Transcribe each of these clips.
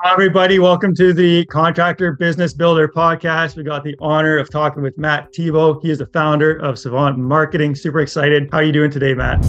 Hi, everybody. Welcome to the Contractor Business Builder podcast. We got the honor of talking with Matt Thibeau. He is the founder of Savant Marketing. Super excited. How are you doing today, Matt?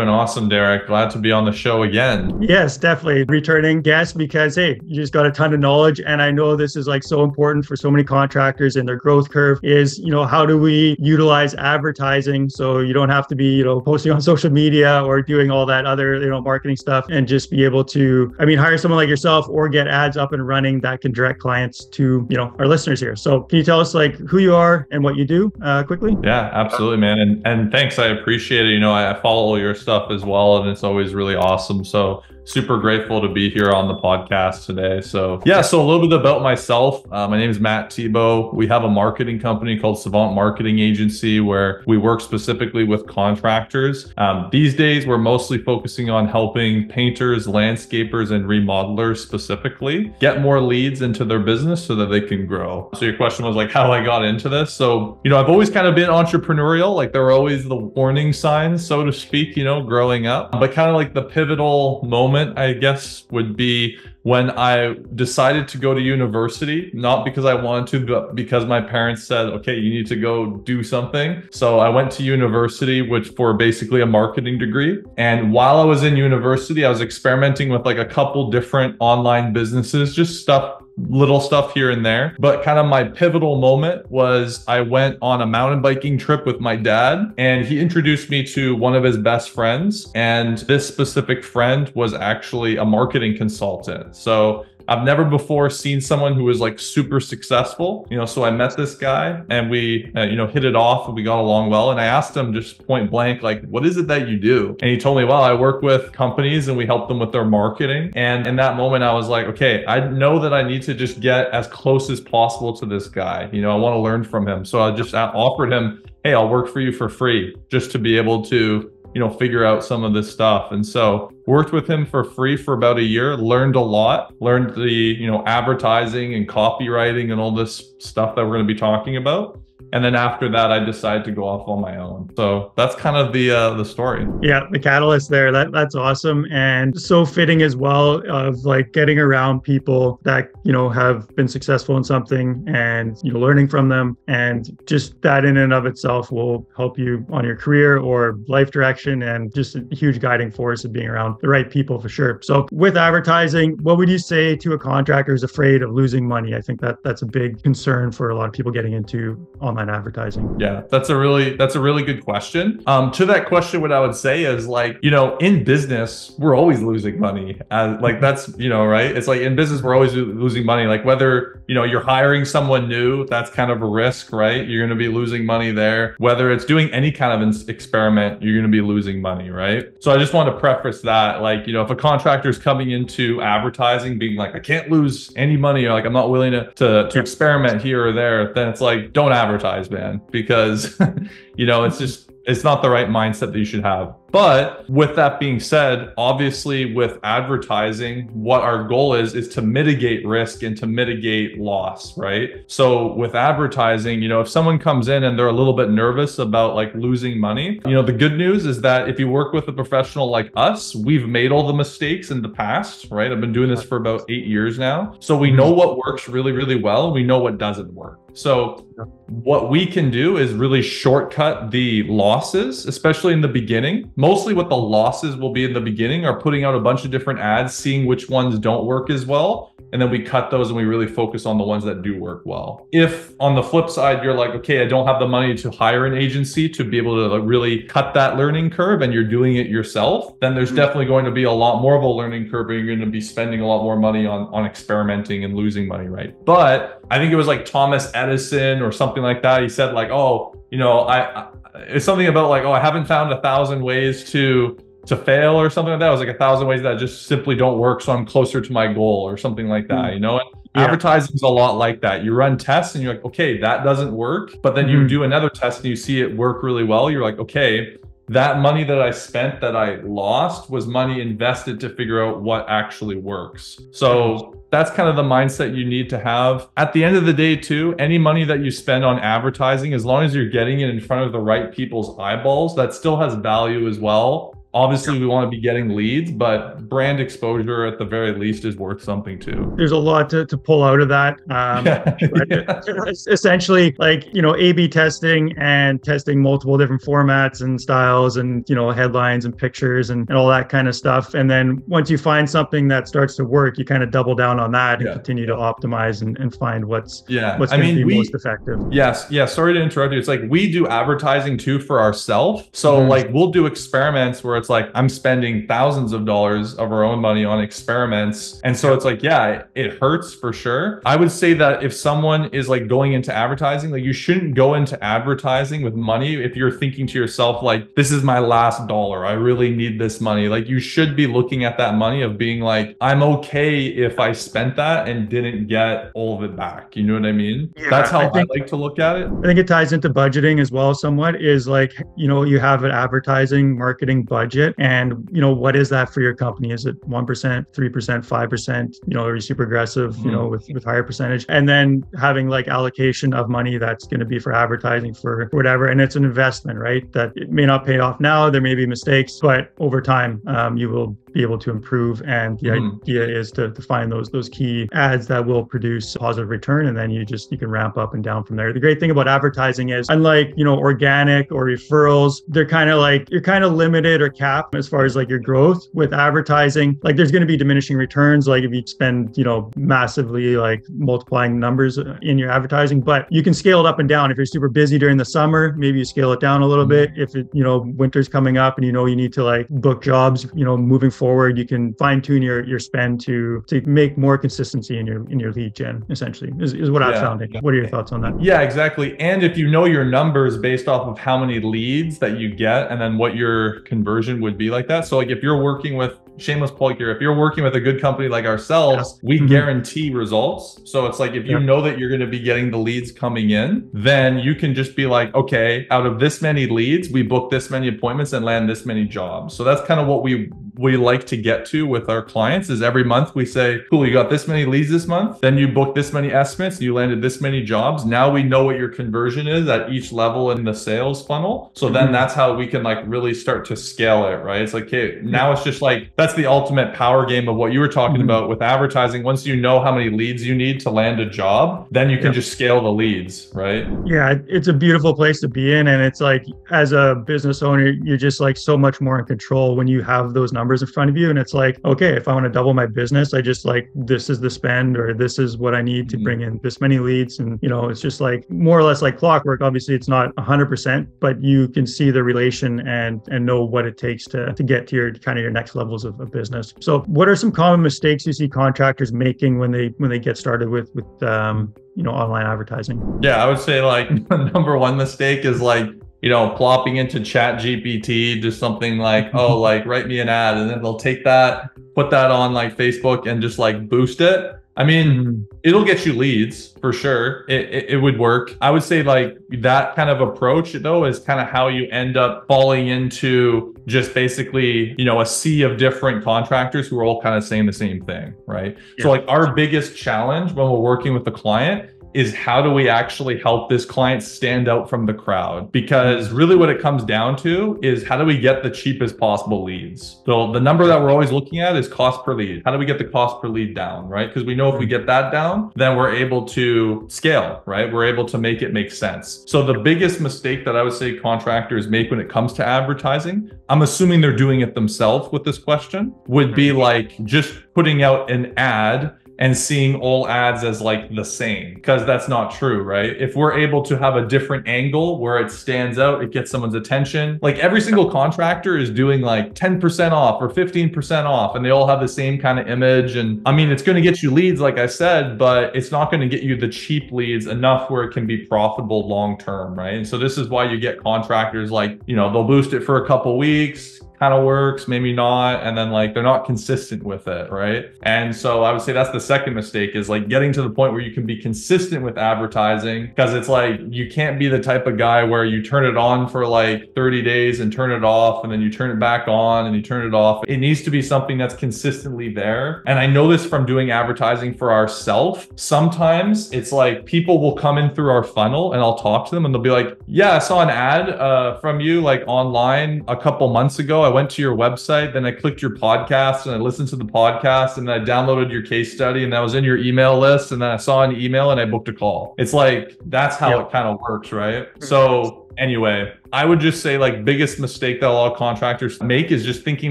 Doing awesome, Derek. Glad to be on the show again. Yes, definitely. Returning guest because, hey, you just got a ton of knowledge. And I know this is like so important for so many contractors in their growth curve is, you know, how do we utilize advertising so you don't have to be, you know, posting on social media or doing all that other, you know, marketing stuff and just be able to, I mean, hire someone like yourself or get ads up and running that can direct clients to, you know, our listeners here. So can you tell us like who you are and what you do uh, quickly? Yeah, absolutely, man. And, and thanks. I appreciate it. You know, I follow your stuff as well, and it's always really awesome. So super grateful to be here on the podcast today. So yeah, so a little bit about myself. Uh, my name is Matt Thibeau. We have a marketing company called Savant Marketing Agency where we work specifically with contractors. Um, these days, we're mostly focusing on helping painters, landscapers, and remodelers specifically get more leads into their business so that they can grow. So your question was like how I got into this. So, you know, I've always kind of been entrepreneurial. Like there were always the warning signs, so to speak, you know, growing up, but kind of like the pivotal moment moment, I guess, would be when I decided to go to university, not because I wanted to, but because my parents said, okay, you need to go do something. So I went to university, which for basically a marketing degree. And while I was in university, I was experimenting with like a couple different online businesses, just stuff little stuff here and there. But kind of my pivotal moment was I went on a mountain biking trip with my dad, and he introduced me to one of his best friends. And this specific friend was actually a marketing consultant. So I've never before seen someone who was like super successful, you know. So I met this guy and we, uh, you know, hit it off and we got along well. And I asked him just point blank, like, what is it that you do? And he told me, well, I work with companies and we help them with their marketing. And in that moment, I was like, okay, I know that I need to just get as close as possible to this guy. You know, I want to learn from him. So I just offered him, hey, I'll work for you for free just to be able to you know, figure out some of this stuff. And so worked with him for free for about a year, learned a lot, learned the, you know, advertising and copywriting and all this stuff that we're going to be talking about and then after that i decided to go off on my own. So that's kind of the uh, the story. Yeah the catalyst there that that's awesome. And so fitting as well of like getting around people that you know have been successful in something and you know learning from them. And just that in and of itself will help you on your career or life direction and just a huge guiding force of being around the right people for sure. So with advertising what would you say to a contractor who's afraid of losing money? I think that that's a big concern for a lot of people getting into online online advertising? Yeah, that's a really that's a really good question. Um, to that question, what I would say is like, you know, in business, we're always losing money. As, like that's you know, right? It's like in business, we're always losing money. Like whether you know you're hiring someone new, that's kind of a risk, right? You're going to be losing money there. Whether it's doing any kind of experiment, you're going to be losing money, right? So I just want to preface that, like, you know, if a contractor is coming into advertising, being like, I can't lose any money, or like I'm not willing to to, to experiment here or there, then it's like, don't advertise man, because you know it's just it's not the right mindset that you should have. But with that being said, obviously with advertising, what our goal is is to mitigate risk and to mitigate loss, right? So with advertising, you know, if someone comes in and they're a little bit nervous about like losing money, you know, the good news is that if you work with a professional like us, we've made all the mistakes in the past, right? I've been doing this for about 8 years now. So we know what works really really well, we know what doesn't work. So what we can do is really shortcut the losses, especially in the beginning mostly what the losses will be in the beginning are putting out a bunch of different ads, seeing which ones don't work as well. And then we cut those and we really focus on the ones that do work well. If on the flip side, you're like, okay, I don't have the money to hire an agency to be able to really cut that learning curve and you're doing it yourself, then there's mm-hmm. definitely going to be a lot more of a learning curve and you're going to be spending a lot more money on, on experimenting and losing money, right? But I think it was like Thomas Edison or something like that. He said like, oh, you know, I, I it's something about like, oh, I haven't found a thousand ways to to fail or something like that. It was like a thousand ways that just simply don't work, so I'm closer to my goal or something like that. Mm. You know, and yeah. advertising is a lot like that. You run tests and you're like, okay, that doesn't work, but then mm-hmm. you do another test and you see it work really well. You're like, okay, that money that I spent that I lost was money invested to figure out what actually works. So that's kind of the mindset you need to have. At the end of the day, too, any money that you spend on advertising, as long as you're getting it in front of the right people's eyeballs, that still has value as well Obviously, we want to be getting leads, but brand exposure at the very least is worth something too. There's a lot to, to pull out of that. Um, yeah. essentially, like, you know, A B testing and testing multiple different formats and styles and, you know, headlines and pictures and, and all that kind of stuff. And then once you find something that starts to work, you kind of double down on that and yeah. continue to optimize and, and find what's, yeah. what's going to be we, most effective. Yes. Yeah. Sorry to interrupt you. It's like we do advertising too for ourselves. So, mm-hmm. like, we'll do experiments where it's like I'm spending thousands of dollars of our own money on experiments. And so it's like, yeah, it hurts for sure. I would say that if someone is like going into advertising, like you shouldn't go into advertising with money if you're thinking to yourself, like, this is my last dollar. I really need this money. Like you should be looking at that money of being like, I'm okay if I spent that and didn't get all of it back. You know what I mean? Yeah, That's how I, think, I like to look at it. I think it ties into budgeting as well somewhat is like, you know, you have an advertising marketing budget and and you know what is that for your company? Is it 1% 3% 5% you know are you super aggressive you know mm-hmm. with with higher percentage? And then having like allocation of money that's going to be for advertising for whatever and it's an investment right? That it may not pay off now there may be mistakes but over time um, you will be able to improve. And the mm. idea is to, to find those those key ads that will produce positive return, and then you just you can ramp up and down from there. The great thing about advertising is, unlike you know organic or referrals, they're kind of like you're kind of limited or capped as far as like your growth. With advertising, like there's going to be diminishing returns. Like if you spend you know massively like multiplying numbers in your advertising, but you can scale it up and down. If you're super busy during the summer, maybe you scale it down a little mm. bit. If it you know winter's coming up and you know you need to like book jobs, you know moving forward, you can fine tune your your spend to to make more consistency in your in your lead gen. Essentially, is, is what yeah. I've found. What are your thoughts on that? Yeah, exactly. And if you know your numbers based off of how many leads that you get, and then what your conversion would be like that. So like if you're working with shameless plug here. If you're working with a good company like ourselves, we mm-hmm. guarantee results. So it's like if you know that you're going to be getting the leads coming in, then you can just be like, okay, out of this many leads, we book this many appointments and land this many jobs. So that's kind of what we we like to get to with our clients is every month we say, cool, you got this many leads this month, then you book this many estimates, you landed this many jobs. Now we know what your conversion is at each level in the sales funnel. So then mm-hmm. that's how we can like really start to scale it, right? It's like, okay, now it's just like that's the ultimate power game of what you were talking mm-hmm. about with advertising. Once you know how many leads you need to land a job, then you can just scale the leads, right? Yeah, it's a beautiful place to be in. And it's like, as a business owner, you're just like so much more in control when you have those numbers in front of you. And it's like, okay, if I want to double my business, I just like, this is the spend or this is what I need to mm-hmm. bring in this many leads. And, you know, it's just like more or less like clockwork. Obviously, it's not 100%, but you can see the relation and and know what it takes to, to get to your kind of your next levels of, of business. So, what are some common mistakes you see contractors making when they when they get started with with um, you know online advertising? Yeah, I would say like number one mistake is like you know, plopping into chat GPT, just something like, oh, like write me an ad. And then they'll take that, put that on like Facebook and just like boost it. I mean, mm-hmm. it'll get you leads for sure. It, it, it, would work. I would say like that kind of approach though is kind of how you end up falling into just basically, you know, a sea of different contractors who are all kind of saying the same thing, right? Yeah. So like our biggest challenge when we're working with the client is how do we actually help this client stand out from the crowd? Because really what it comes down to is how do we get the cheapest possible leads? So the number that we're always looking at is cost per lead. How do we get the cost per lead down, right? Because we know if we get that down, then we're able to scale, right? We're able to make it make sense. So the biggest mistake that I would say contractors make when it comes to advertising, I'm assuming they're doing it themselves with this question, would be mm-hmm. like just putting out an ad and seeing all ads as like the same because that's not true, right? If we're able to have a different angle where it stands out, it gets someone's attention. Like every single contractor is doing like 10% off or 15% off and they all have the same kind of image and I mean it's going to get you leads like I said, but it's not going to get you the cheap leads enough where it can be profitable long term, right? And so this is why you get contractors like, you know, they'll boost it for a couple weeks, kind of works, maybe not, and then like they're not consistent with it, right? And so I would say that's the second mistake is like getting to the point where you can be consistent with advertising because it's like you can't be the type of guy where you turn it on for like 30 days and turn it off and then you turn it back on and you turn it off. It needs to be something that's consistently there. And I know this from doing advertising for ourselves. Sometimes it's like people will come in through our funnel and I'll talk to them and they'll be like, "Yeah, I saw an ad uh, from you like online a couple months ago. Went to your website, then I clicked your podcast and I listened to the podcast and I downloaded your case study and that was in your email list and then I saw an email and I booked a call." It's like that's how yep. it kind of works, right? Mm-hmm. So anyway, I would just say like biggest mistake that a lot of contractors make is just thinking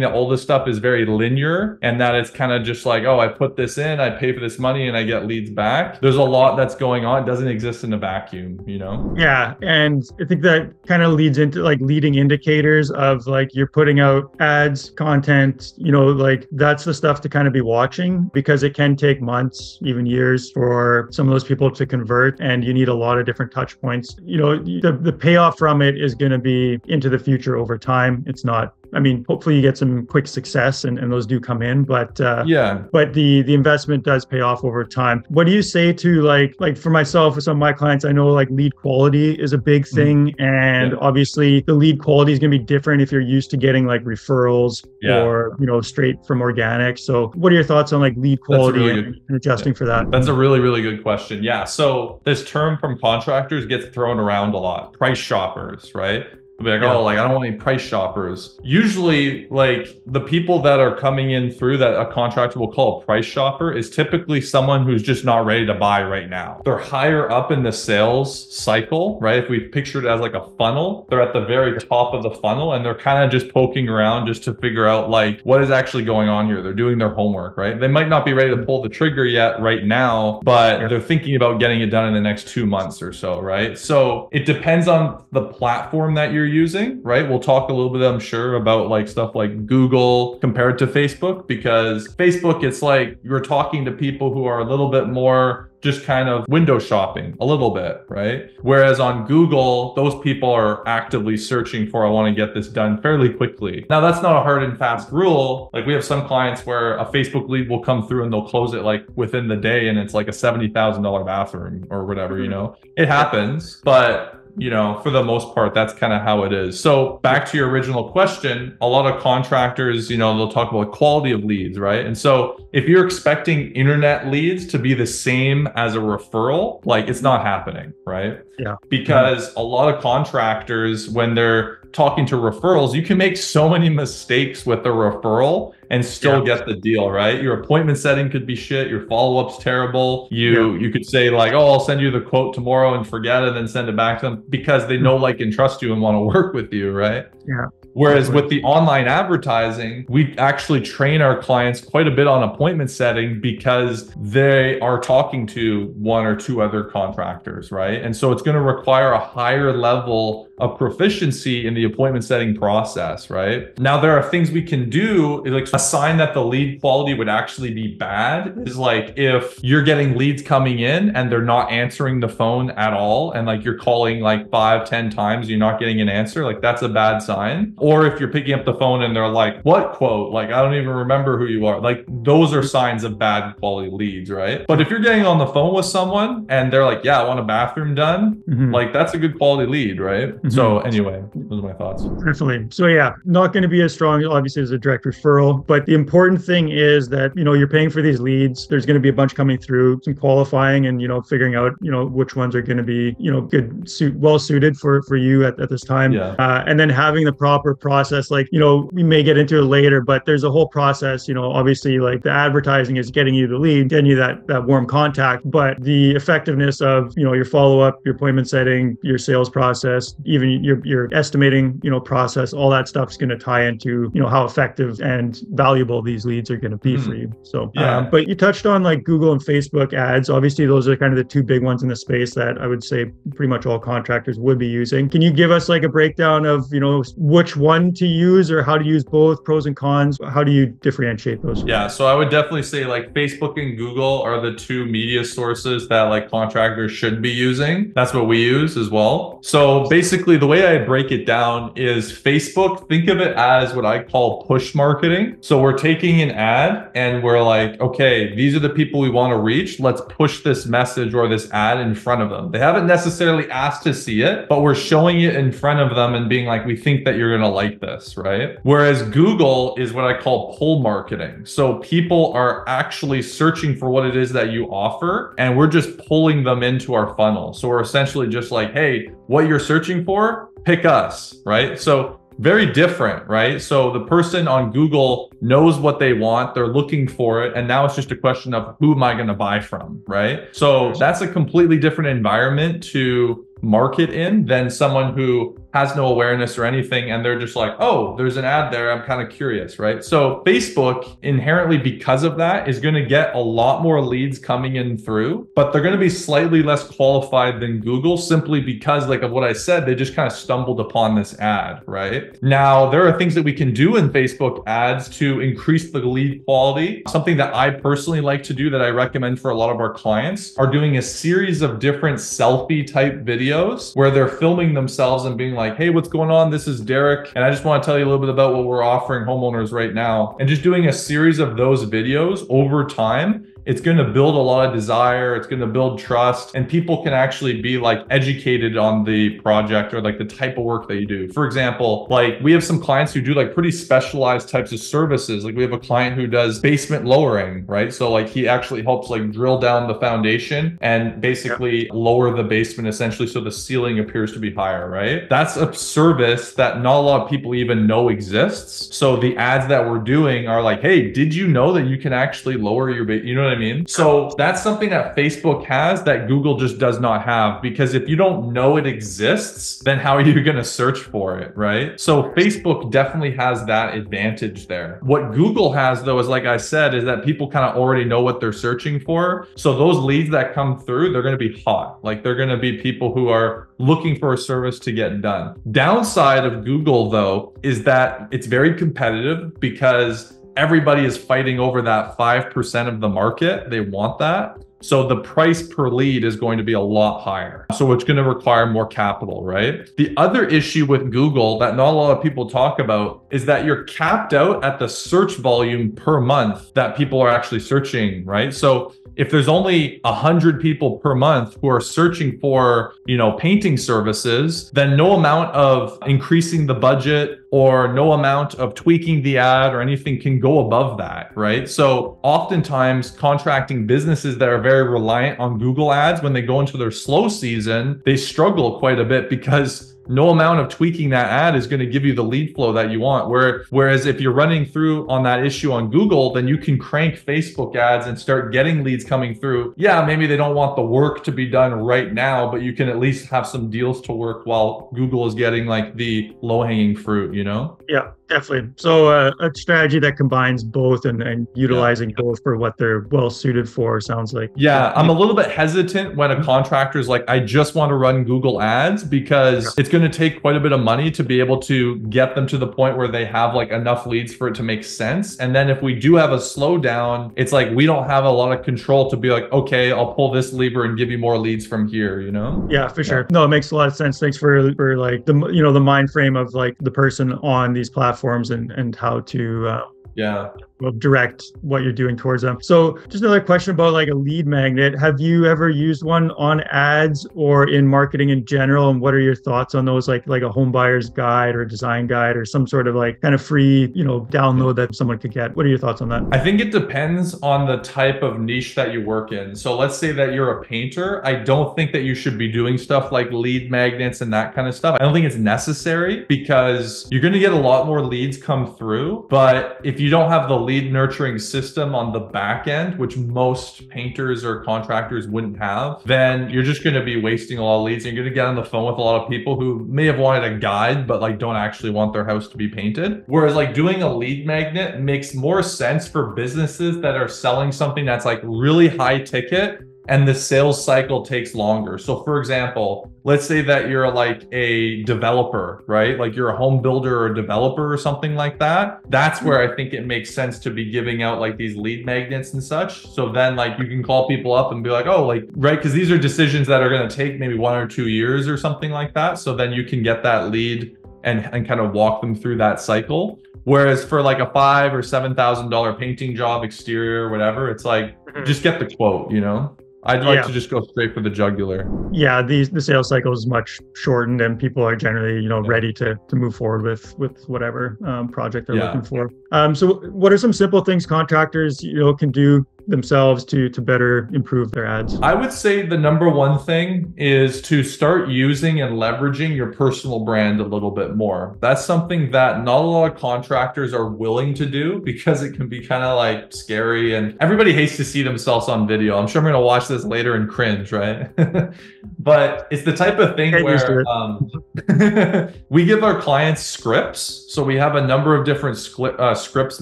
that all this stuff is very linear and that it's kind of just like, oh, I put this in, I pay for this money and I get leads back. There's a lot that's going on. It doesn't exist in a vacuum, you know? Yeah. And I think that kind of leads into like leading indicators of like you're putting out ads, content, you know, like that's the stuff to kind of be watching because it can take months, even years for some of those people to convert and you need a lot of different touch points. You know, the, the payoff from it is going to be into the future over time. It's not I mean, hopefully you get some quick success and, and those do come in, but uh, yeah, but the the investment does pay off over time. What do you say to like like for myself or some of my clients? I know like lead quality is a big mm-hmm. thing, mm-hmm. and yeah. obviously the lead quality is going to be different if you're used to getting like referrals yeah. or you know straight from organic. So, what are your thoughts on like lead quality really and, and, adjusting yeah. for that? That's a really really good question. Yeah, so this term from contractors gets thrown around a lot. Price shoppers, right? Be like, yeah. oh, like I don't want any price shoppers. Usually, like the people that are coming in through that a contractor will call a price shopper is typically someone who's just not ready to buy right now. They're higher up in the sales cycle, right? If we picture it as like a funnel, they're at the very top of the funnel and they're kind of just poking around just to figure out like what is actually going on here. They're doing their homework, right? They might not be ready to pull the trigger yet right now, but they're thinking about getting it done in the next two months or so, right? So it depends on the platform that you're using, right? We'll talk a little bit, I'm sure, about like stuff like Google compared to Facebook because Facebook, it's like you're talking to people who are a little bit more just kind of window shopping a little bit, right? Whereas on Google, those people are actively searching for, I want to get this done fairly quickly. Now, that's not a hard and fast rule. Like we have some clients where a Facebook lead will come through and they'll close it like within the day and it's like a $70,000 bathroom or whatever, you mm-hmm. know? It happens, but you know, for the most part, that's kind of how it is. So back to your original question, a lot of contractors, you know, they'll talk about quality of leads, right? And so if you're expecting internet leads to be the same as a referral, like it's not happening, right? Yeah. Because a lot of contractors, when they're talking to referrals, you can make so many mistakes with the referral and still yeah. get the deal, right? Your appointment setting could be shit, your follow-up's terrible. You yeah. you could say like, "Oh, I'll send you the quote tomorrow and forget it and then send it back to them because they know mm-hmm. like and trust you and want to work with you, right? Yeah. Whereas with the online advertising, we actually train our clients quite a bit on appointment setting because they are talking to one or two other contractors, right? And so it's going to require a higher level of proficiency in the appointment setting process, right? Now there are things we can do, like a sign that the lead quality would actually be bad is like if you're getting leads coming in and they're not answering the phone at all and like you're calling like five, ten times, you're not getting an answer, like that's a bad sign. Or if you're picking up the phone and they're like, what quote? Like I don't even remember who you are. Like those are signs of bad quality leads, right? But if you're getting on the phone with someone and they're like, yeah, I want a bathroom done, mm-hmm. like that's a good quality lead, right? Mm-hmm. So anyway, those are my thoughts. Definitely. So yeah, not going to be as strong, obviously, as a direct referral. But the important thing is that you know you're paying for these leads. There's going to be a bunch coming through, some qualifying, and you know figuring out you know which ones are going to be you know good, suit, well suited for for you at, at this time. Yeah. Uh, and then having the proper process, like you know we may get into it later, but there's a whole process. You know, obviously, like the advertising is getting you the lead, getting you that that warm contact, but the effectiveness of you know your follow up, your appointment setting, your sales process, even your your estimating you know process all that stuff is going to tie into you know how effective and valuable these leads are going to be mm. for you. So yeah. Um, but you touched on like google and facebook ads. Obviously those are kind of the two big ones in the space that i would say pretty much all contractors would be using. Can you give us like a breakdown of you know which one to use or how to use both pros and cons? How do you differentiate those? Yeah so i would definitely say like facebook and google are the two media sources that like contractors should be using. That's what we use as well. So basically basically the way I break it down is Facebook, think of it as what I call push marketing. So we're taking an ad and we're like, okay, these are the people we want to reach. Let's push this message or this ad in front of them. They haven't necessarily asked to see it, but we're showing it in front of them and being like, we think that you're going to like this, right? Whereas Google is what I call pull marketing. So people are actually searching for what it is that you offer and we're just pulling them into our funnel. So we're essentially just like, hey, what you're searching for, pick us, right? So very different, right? So the person on Google knows what they want, they're looking for it, and now it's just a question of who am I going to buy from, right? So that's a completely different environment to market in than someone who has no awareness or anything and they're just like oh there's an ad there. I'm kind of curious right? So facebook inherently because of that is going to get a lot more leads coming in through but they're going to be slightly less qualified than google simply because like of what i said they just kind of stumbled upon this ad right? Now there are things that we can do in facebook ads to increase the lead quality. Something that i personally like to do that i recommend for a lot of our clients are doing a series of different selfie type videos where they're filming themselves and being like, hey, what's going on? This is Derek. And I just want to tell you a little bit about what we're offering homeowners right now. And just doing a series of those videos over time it's going to build a lot of desire it's going to build trust and people can actually be like educated on the project or like the type of work that you do. For example like we have some clients who do like pretty specialized types of services. Like we have a client who does basement lowering right? So like he actually helps like drill down the foundation and basically lower the basement essentially so the ceiling appears to be higher right? That's a service that not a lot of people even know exists. So the ads that we're doing are like hey did you know that you can actually lower your ba- you know what I mean? So that's something that Facebook has that Google just does not have because if you don't know it exists, then how are you going to search for it, right? So Facebook definitely has that advantage there. What Google has though is like I said is that people kind of already know what they're searching for. So those leads that come through, they're going to be hot. Like they're going to be people who are looking for a service to get done. Downside of Google though is that it's very competitive because everybody is fighting over that 5% of the market. They want that. So the price per lead is going to be a lot higher. So it's going to require more capital, right? The other issue with Google that not a lot of people talk about is that you're capped out at the search volume per month that people are actually searching, right? So if there's only a hundred people per month who are searching for, you know, painting services, then no amount of increasing the budget or no amount of tweaking the ad or anything can go above that, right? So oftentimes contracting businesses that are very reliant on Google ads, when they go into their slow season, they struggle quite a bit because no amount of tweaking that ad is going to give you the lead flow that you want. Where, whereas if you're running through on that issue on Google, then you can crank Facebook ads and start getting leads coming through. Yeah, maybe they don't want the work to be done right now, but you can at least have some deals to work while Google is getting like the low hanging fruit, you know? Yeah. Definitely. So uh, a strategy that combines both and, and utilizing yeah. both for what they're well suited for sounds like. Yeah, I'm a little bit hesitant when a contractor is like, I just want to run Google ads because yeah. it's going to take quite a bit of money to be able to get them to the point where they have like enough leads for it to make sense. And then if we do have a slowdown, it's like we don't have a lot of control to be like, okay, I'll pull this lever and give you more leads from here, you know? Yeah, for sure. No, it makes a lot of sense. Thanks for for like the you know the mind frame of like the person on these platforms platforms and and how to uh, yeah direct what you're doing towards them. So just another question about like a lead magnet. Have you ever used one on ads or in marketing in general? And what are your thoughts on those like like a home buyer's guide or a design guide or some sort of like kind of free, you know, download that someone could get? What are your thoughts on that? I think it depends on the type of niche that you work in. So let's say that you're a painter. I don't think that you should be doing stuff like lead magnets and that kind of stuff. I don't think it's necessary because you're going to get a lot more leads come through, but if you don't have the lead nurturing system on the back end, which most painters or contractors wouldn't have, then you're just going to be wasting a lot of leads. You're going to get on the phone with a lot of people who may have wanted a guide, but like don't actually want their house to be painted. Whereas like doing a lead magnet makes more sense for businesses that are selling something that's like really high ticket and the sales cycle takes longer. So for example, let's say that you're like a developer, right? Like you're a home builder or developer or something like that. That's where I think it makes sense to be giving out like these lead magnets and such. So then like you can call people up and be like, "Oh, like right because these are decisions that are going to take maybe 1 or 2 years or something like that." So then you can get that lead and and kind of walk them through that cycle. Whereas for like a five or seven thousand dollar painting job, exterior, whatever, it's like mm-hmm. just get the quote, you know. I'd like yeah. to just go straight for the jugular. Yeah, these the sales cycle is much shortened, and people are generally you know yeah. ready to to move forward with with whatever um, project they're yeah. looking for. Um, so, what are some simple things contractors you know can do themselves to to better improve their ads? I would say the number one thing is to start using and leveraging your personal brand a little bit more. That's something that not a lot of contractors are willing to do because it can be kind of like scary and everybody hates to see themselves on video. I'm sure I'm going to watch this later and cringe, right? but it's the type of thing where um, we give our clients scripts. So we have a number of different uh, scripts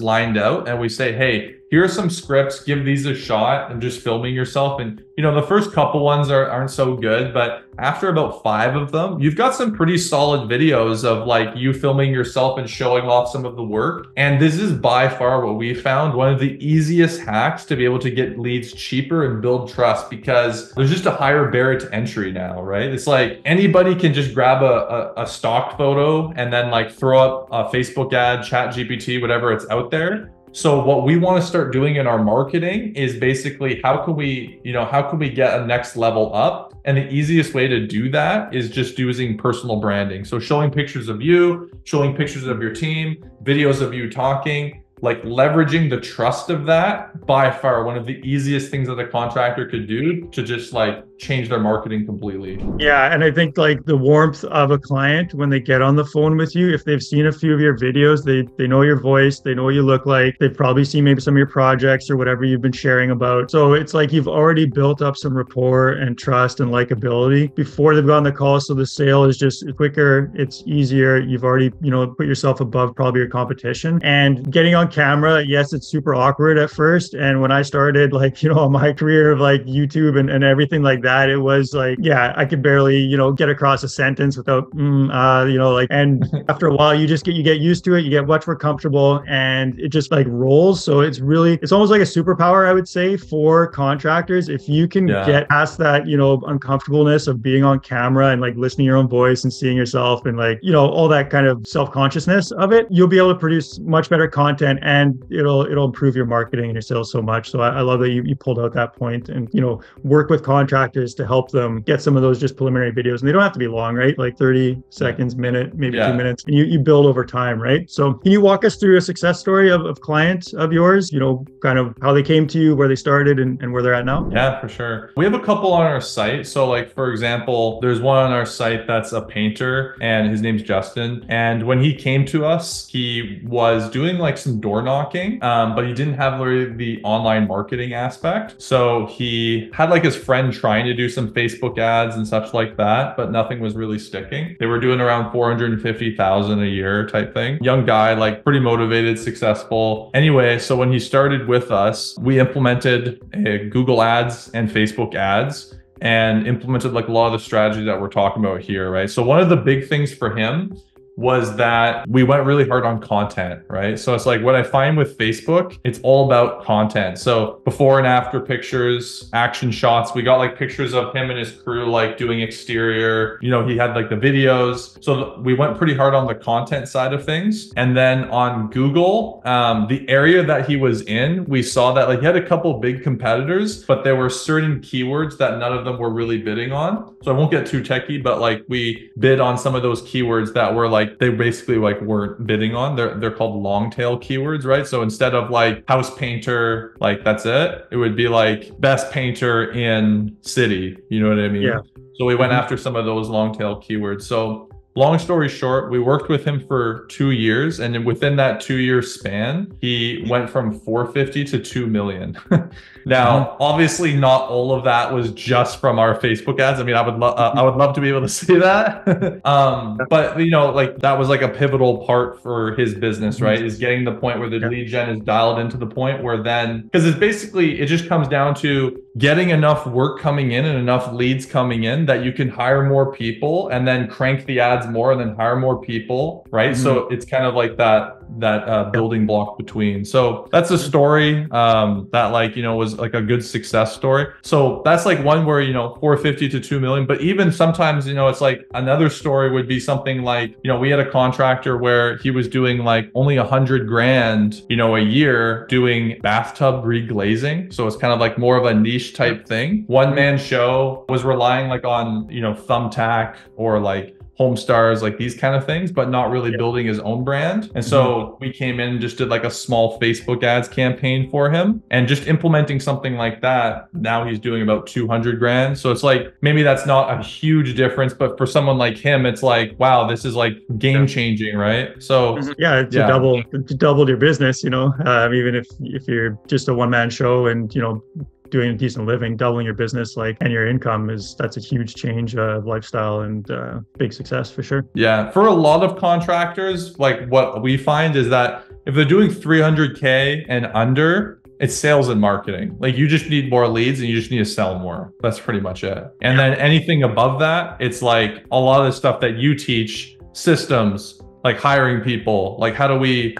lined out and we say, hey, here are some scripts give these a shot and just filming yourself. And you know the first couple ones are, aren't so good but after about five of them you've got some pretty solid videos of like you filming yourself and showing off some of the work. And this is by far what we found one of the easiest hacks to be able to get leads cheaper and build trust because there's just a higher barrier to entry now right? It's like anybody can just grab a, a, a stock photo and then like throw up a facebook ad chat gpt whatever it's out there so what we want to start doing in our marketing is basically how can we, you know, how can we get a next level up? And the easiest way to do that is just using personal branding. So showing pictures of you, showing pictures of your team, videos of you talking, like leveraging the trust of that by far one of the easiest things that a contractor could do to just like change their marketing completely. Yeah, and I think like the warmth of a client when they get on the phone with you, if they've seen a few of your videos, they they know your voice, they know what you look like, they've probably seen maybe some of your projects or whatever you've been sharing about. So it's like you've already built up some rapport and trust and likability before they've gotten the call. So the sale is just quicker, it's easier. You've already, you know, put yourself above probably your competition. And getting on camera, yes, it's super awkward at first. And when I started like, you know, my career of like YouTube and, and everything like that that, it was like, yeah, I could barely, you know, get across a sentence without, mm, uh, you know, like, and after a while, you just get, you get used to it, you get much more comfortable and it just like rolls. So it's really, it's almost like a superpower, I would say, for contractors. If you can yeah. get past that, you know, uncomfortableness of being on camera and like listening to your own voice and seeing yourself and like, you know, all that kind of self consciousness of it, you'll be able to produce much better content and it'll, it'll improve your marketing and your sales so much. So I, I love that you, you pulled out that point and, you know, work with contractors to help them get some of those just preliminary videos. And they don't have to be long, right? Like 30 seconds, minute, maybe yeah. two minutes. And you, you build over time, right? So can you walk us through a success story of, of clients of yours, you know, kind of how they came to you, where they started and, and where they're at now? Yeah, for sure. We have a couple on our site. So like, for example, there's one on our site that's a painter and his name's Justin. And when he came to us, he was doing like some door knocking, um, but he didn't have really the online marketing aspect. So he had like his friend trying to do some Facebook ads and such like that, but nothing was really sticking. They were doing around 450,000 a year type thing. Young guy, like pretty motivated, successful. Anyway, so when he started with us, we implemented uh, Google ads and Facebook ads and implemented like a lot of the strategy that we're talking about here, right? So one of the big things for him was that we went really hard on content, right? So it's like what I find with Facebook, it's all about content. So before and after pictures, action shots, we got like pictures of him and his crew like doing exterior, you know, he had like the videos. So we went pretty hard on the content side of things. And then on Google, um, the area that he was in, we saw that like he had a couple big competitors, but there were certain keywords that none of them were really bidding on. So I won't get too techy, but like we bid on some of those keywords that were like like they basically like weren't bidding on. They're they're called long tail keywords, right? So instead of like house painter, like that's it, it would be like best painter in city. You know what I mean? Yeah. So we went mm-hmm. after some of those long tail keywords. So long story short, we worked with him for two years, and within that two year span, he went from 450 to 2 million. now, mm-hmm. obviously, not all of that was just from our Facebook ads. I mean, I would love uh, I would love to be able to see that, um, but you know, like that was like a pivotal part for his business, mm-hmm. right? Is getting the point where the lead gen is dialed into the point where then because it's basically it just comes down to getting enough work coming in and enough leads coming in that you can hire more people and then crank the ads more and then hire more people right mm-hmm. so it's kind of like that that uh, building block between. So that's a story um, that like you know was like a good success story. So that's like one where you know 450 to 2 million. But even sometimes you know it's like another story would be something like you know we had a contractor where he was doing like only a hundred grand you know a year doing bathtub reglazing. So it's kind of like more of a niche type thing. One man show was relying like on, you know, Thumbtack or like Homestars, like these kind of things, but not really building his own brand. And so mm-hmm. we came in and just did like a small Facebook ads campaign for him and just implementing something like that. Now he's doing about 200 grand. So it's like maybe that's not a huge difference, but for someone like him, it's like, wow, this is like game changing, right? So mm-hmm. yeah, to yeah. double to double your business, you know, um, even if if you're just a one man show and you know doing a decent living, doubling your business, like, and your income is that's a huge change of lifestyle and uh, big success for sure. Yeah, for a lot of contractors, like what we find is that if they're doing 300k and under, it's sales and marketing. Like you just need more leads and you just need to sell more. That's pretty much it. And then anything above that, it's like a lot of the stuff that you teach, systems, like hiring people, like how do we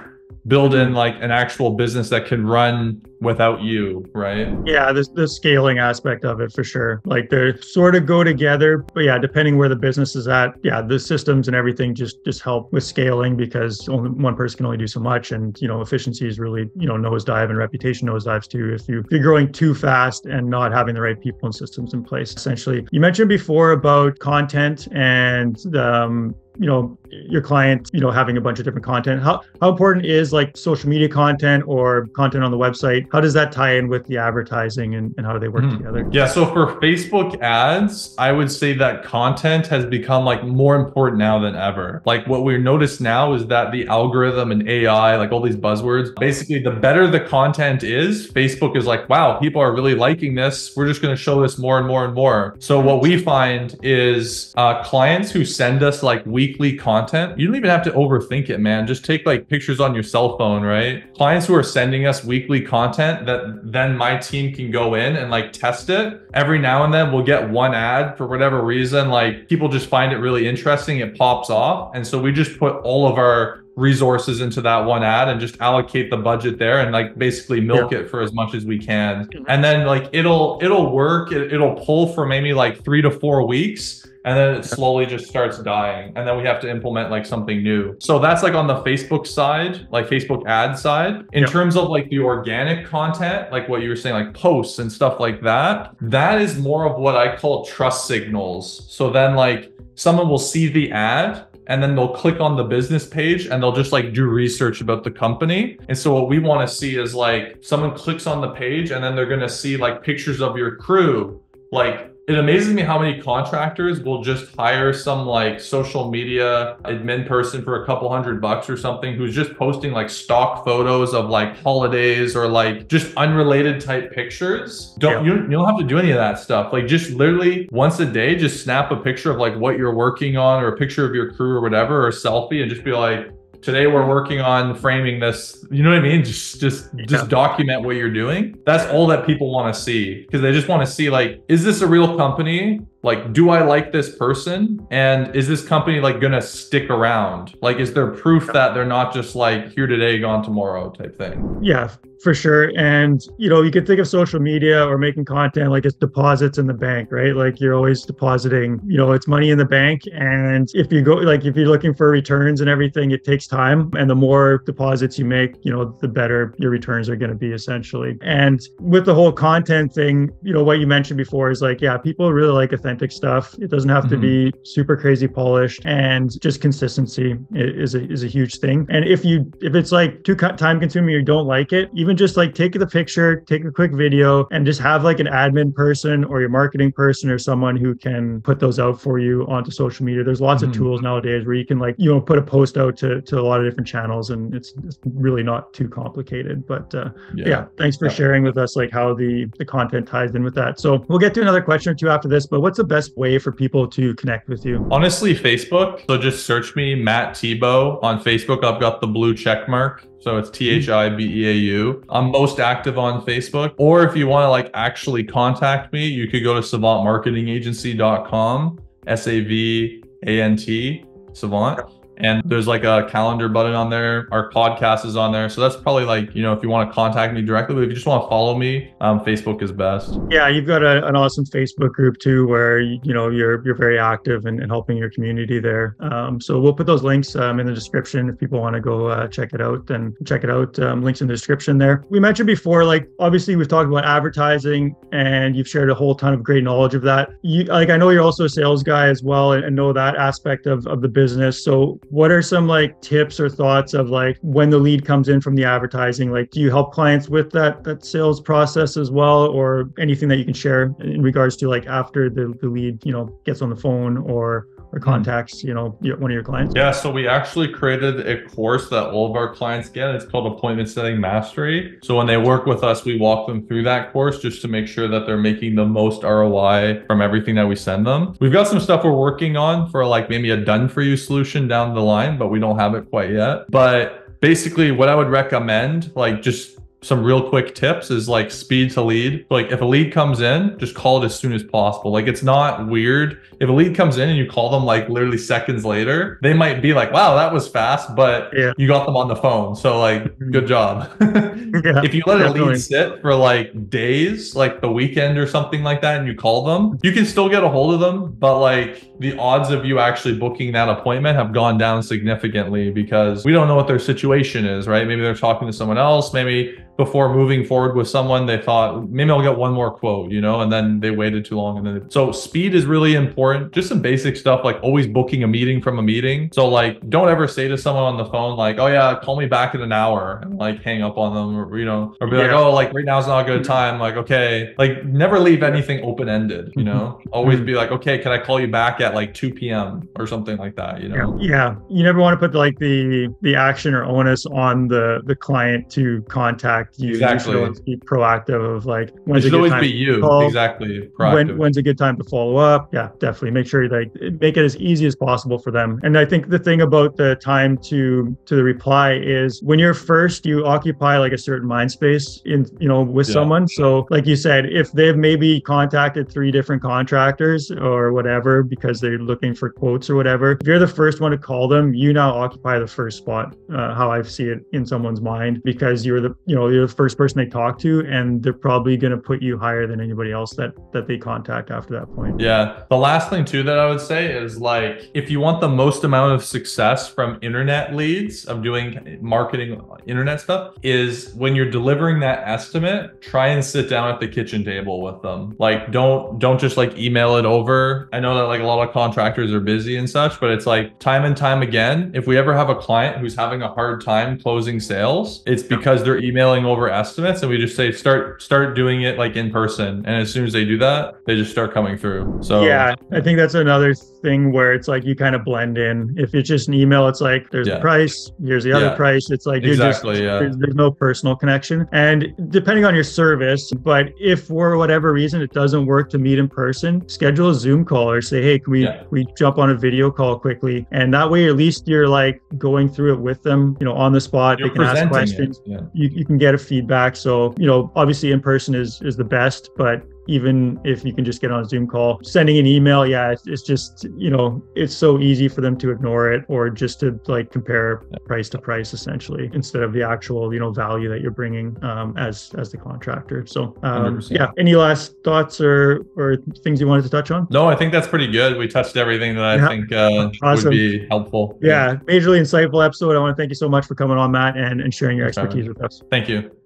build in like an actual business that can run without you, right? Yeah, the, the scaling aspect of it for sure. Like they sort of go together, but yeah, depending where the business is at, yeah, the systems and everything just just help with scaling because only one person can only do so much, and you know efficiency is really you know nosedive and reputation nosedives too if you if you're growing too fast and not having the right people and systems in place. Essentially, you mentioned before about content and um, you know your client you know having a bunch of different content how how important is like social media content or content on the website how does that tie in with the advertising and, and how do they work mm. together yeah so for facebook ads i would say that content has become like more important now than ever like what we notice now is that the algorithm and ai like all these buzzwords basically the better the content is facebook is like wow people are really liking this we're just going to show this more and more and more so what we find is uh, clients who send us like weekly content, you don't even have to overthink it, man. Just take like pictures on your cell phone, right? Clients who are sending us weekly content that then my team can go in and like test it. Every now and then we'll get one ad for whatever reason. Like people just find it really interesting. It pops off. And so we just put all of our resources into that one ad and just allocate the budget there and like basically milk yeah. it for as much as we can mm-hmm. and then like it'll it'll work it, it'll pull for maybe like three to four weeks and then it slowly just starts dying and then we have to implement like something new so that's like on the facebook side like facebook ad side in yep. terms of like the organic content like what you were saying like posts and stuff like that that is more of what i call trust signals so then like someone will see the ad and then they'll click on the business page and they'll just like do research about the company. And so what we want to see is like someone clicks on the page and then they're going to see like pictures of your crew, like it amazes me how many contractors will just hire some like social media admin person for a couple hundred bucks or something who's just posting like stock photos of like holidays or like just unrelated type pictures. Don't yeah. you, you don't have to do any of that stuff. Like just literally once a day, just snap a picture of like what you're working on or a picture of your crew or whatever or a selfie and just be like, today we're working on framing this you know what i mean? Just just yeah. just document what you're doing. That's all that people want to see because they just want to see like is this a real company? Like do i like this person? And is this company like gonna stick around? Like is there proof that they're not just like here today gone tomorrow type thing? Yeah for sure and you know you could think of social media or making content like it's deposits in the bank right like you're always depositing you know it's money in the bank and if you go like if you're looking for returns and everything it takes time and the more deposits you make you know the better your returns are going to be essentially and with the whole content thing you know what you mentioned before is like yeah people really like authentic stuff. It doesn't have mm-hmm. to be super crazy polished, and just consistency is a is a huge thing. And if you if it's like too time consuming you don't like it, even just like take the picture, take a quick video, and just have like an admin person or your marketing person or someone who can put those out for you onto social media. There's lots mm-hmm. of tools nowadays where you can like you know put a post out to to a lot of different channels, and it's, it's really not too complicated. But uh, yeah. yeah. thanks for yeah. sharing with us like how the the content ties in with that. So we'll get to another question or two after this. But what's the best way for people to connect with you? Honestly, Facebook. So just search me, Matt Thibeau on Facebook. I've got the blue check mark. So it's T H I B E A U. I'm most active on Facebook. Or if you want to like actually contact me, you could go to savantmarketingagency.com, S A V A N T, Savant and there's like a calendar button on there. Our podcast is on there. So that's probably like, you know, if you want to contact me directly, but if you just want to follow me, um, Facebook is best. Yeah, you've got a, an awesome Facebook group too, where, you know, you're, you're very active and, helping your community there. Um, so we'll put those links um, in the description if people want to go uh, check it out and check it out. Um, links in the description there. We mentioned before, like, obviously we've talked about advertising and you've shared a whole ton of great knowledge of that. You, like, I know you're also a sales guy as well and, and know that aspect of, of the business. So what are some like tips or thoughts of like when the lead comes in from the advertising? Like do you help clients with that that sales process as well or anything that you can share in regards to like after the, the lead you know gets on the phone or or hmm. contacts you know one of your clients? Yeah so we actually created a course that all of our clients get. It's called appointment setting mastery. So when they work with us we walk them through that course just to make sure that they're making the most roi from everything that we send them. We've got some stuff we're working on for like maybe a done for you solution down the line but we don't have it quite yet. But basically what i would recommend like just some real quick tips is like speed to lead. Like if a lead comes in, just call it as soon as possible. Like it's not weird. If a lead comes in and you call them like literally seconds later, they might be like, wow, that was fast, but yeah. you got them on the phone. So like mm-hmm. good job. yeah, if you let definitely. a lead sit for like days, like the weekend or something like that, and you call them, you can still get a hold of them, but like the odds of you actually booking that appointment have gone down significantly because we don't know what their situation is, right? Maybe they're talking to someone else, maybe before moving forward with someone, they thought maybe I'll get one more quote, you know, and then they waited too long. And then so speed is really important. Just some basic stuff like always booking a meeting from a meeting. So like don't ever say to someone on the phone like, oh yeah, call me back in an hour and like hang up on them or you know, or be yeah. like, oh like right now is not a good mm-hmm. time. Like okay, like never leave anything open ended. You know, mm-hmm. always mm-hmm. be like, okay, can I call you back at like 2 p.m. or something like that? You know. Yeah, you never want to put like the the action or onus on the the client to contact you. Exactly. You should be proactive of like when's it should always be you. Exactly. When, when's a good time to follow up? Yeah, definitely. Make sure you like make it as easy as possible for them. And I think the thing about the time to to the reply is when you're first, you occupy like a certain mind space in you know with yeah. someone. So like you said, if they've maybe contacted three different contractors or whatever because they're looking for quotes or whatever, if you're the first one to call them, you now occupy the first spot. Uh, how I see it in someone's mind because you're the you know you're the first person they talk to and they're probably going to put you higher than anybody else that that they contact after that point. Yeah. The last thing too that i would say is like if you want the most amount of success from internet leads of doing marketing internet stuff is when you're delivering that estimate try and sit down at the kitchen table with them. Like don't don't just like email it over. I know that like a lot of contractors are busy and such but it's like time and time again if we ever have a client who's having a hard time closing sales it's because they're emailing over estimates and we just say start start doing it like in person. And as soon as they do that they just start coming through. So yeah i think that's another thing where it's like you kind of blend in if it's just an email it's like there's yeah. the price here's the other yeah. price it's like exactly just, yeah. there's, there's no personal connection and depending on your service but if for whatever reason it doesn't work to meet in person schedule a zoom call or say hey can we we jump on a video call quickly and that way at least you're like going through it with them you know on the spot you're they can ask questions yeah. you, you can get a feedback so you know obviously in person is is the best but even if you can just get on a Zoom call. Sending an email, yeah, it's, it's, just, you know, it's so easy for them to ignore it or just to like compare price to price essentially instead of the actual, you know, value that you're bringing um, as as the contractor. So, um, yeah, any last thoughts or or things you wanted to touch on? No, I think that's pretty good. We touched everything that I yeah. think uh, awesome. would be helpful. Yeah, yeah, majorly insightful episode. I want to thank you so much for coming on, Matt, and, and sharing your Thanks expertise with us. Thank you.